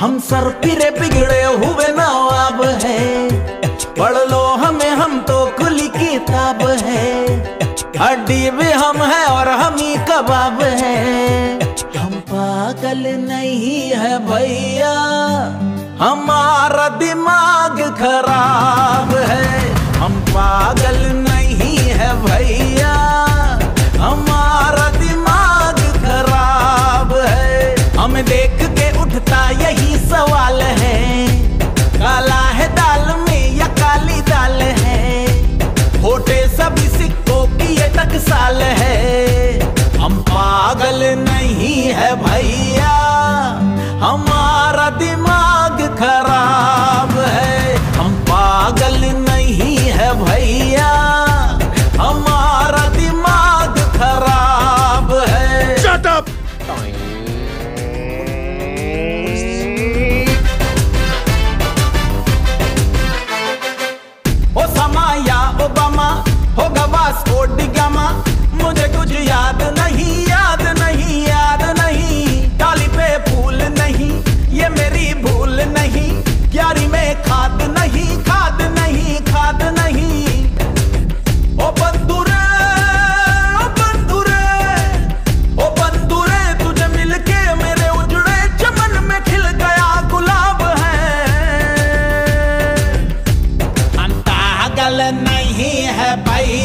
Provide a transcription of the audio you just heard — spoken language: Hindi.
हम सर पिरे बिगड़े हुए नवाब है। पढ़ लो हमें, हम तो खुली किताब है। हड्डी भी हम है और हम ही कबाब है। हम पागल नहीं है भैया, हमारा दिमाग खराब है। नहीं है भैया हमारा दिमाग खराब है। हम पागल नहीं है भैया हमारा दिमाग खराब है। Shut up! ओ समाया ओबामा होगा वास्को डिगामा नहीं है भाई।